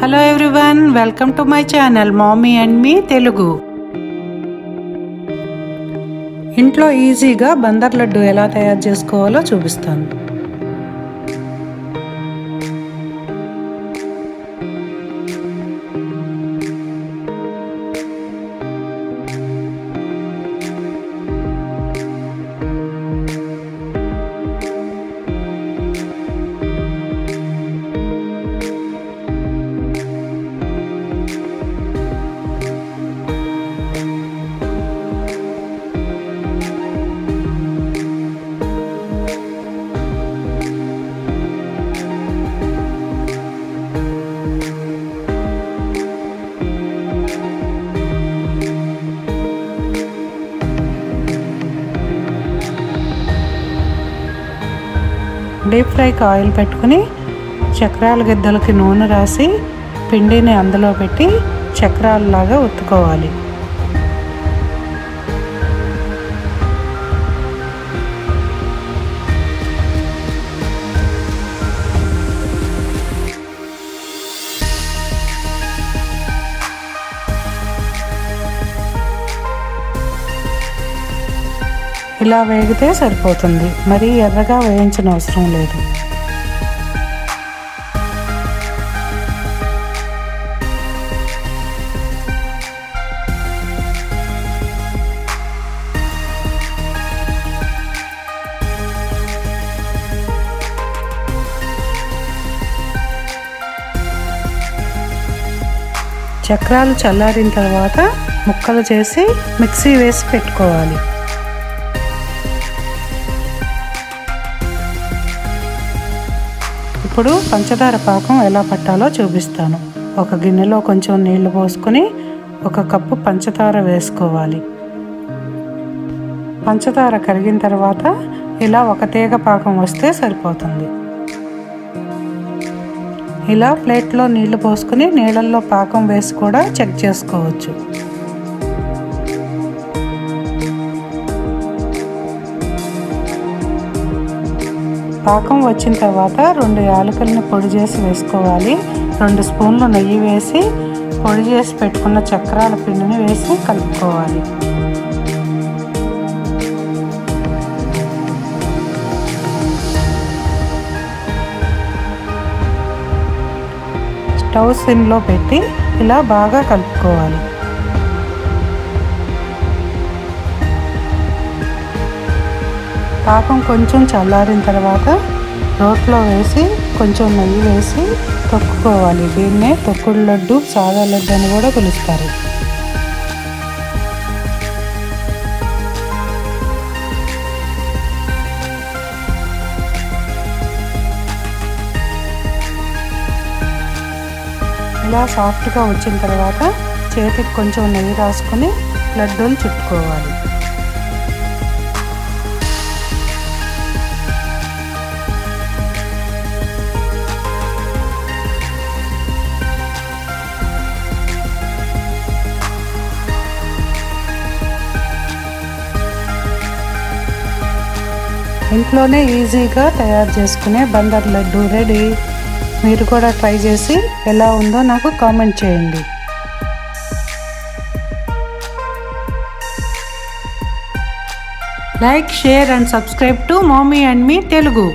Hello everyone welcome to my channel mummy and me Telugu ఇంట్లో ఈజీగా బందర్ లడ్డు ఎలా తయారు చేసుకోవాలో చూపిస్తాను. డీప్ ఫ్రైకి ఆయిల్ పెట్టుకుని చక్రాల గిద్దలకి నూనె రాసి పిండిని అందులో పెట్టి చక్రాలలాగా ఉత్తుకోవాలి. ఇలా వేగితే సరిపోతుంది. మరీ ఎర్రగా వేయించిన అవసరం లేదు. చక్రాలు చల్లారిన తర్వాత ముక్కలు చేసి మిక్సీ వేసి పెట్టుకోవాలి. ఇప్పుడు పంచదార పాకం ఎలా పట్టాలో చూపిస్తాను. ఒక గిన్నెలో కొంచెం నీళ్ళు పోసుకొని ఒక కప్పు పంచదార వేసుకోవాలి. పంచదార కరిగిన తర్వాత ఇలా ఒక తీగ పాకం వస్తే సరిపోతుంది. ఇలా ప్లేట్లో నీళ్ళు పోసుకొని నీళ్ళల్లో పాకం వేసి కూడా చెక్ చేసుకోవచ్చు. పాకం వచ్చిన తర్వాత రెండు యాలకులను పొడి చేసి వేసుకోవాలి. రెండు స్పూన్లు నెయ్యి వేసి పొడి చేసి పెట్టుకున్న చక్రాల పిండిని వేసి కలుపుకోవాలి. స్టవ్ సిన్లో పెట్టి ఇలా బాగా కలుపుకోవాలి. పాకం కొంచెం చల్లారిన తర్వాత రోట్లో వేసి కొంచెం నెయ్యి వేసి తొక్కుకోవాలి. దీన్నే తొక్కుడు లడ్డు సాదా లడ్డు అని కూడా పిలుస్తారు. ఇలా సాఫ్ట్గా వచ్చిన తర్వాత చేతికి కొంచెం నెయ్యి రాసుకొని లడ్డూలు చుట్టుకోవాలి. ఇంట్లోనే ఈజీగా తయారు చేసుకునే బందర్ లడ్డు రెడీ. మీరు కూడా ట్రై చేసి ఎలా ఉందో నాకు కామెంట్ చేయండి. Like share and subscribe to mummy and me Telugu.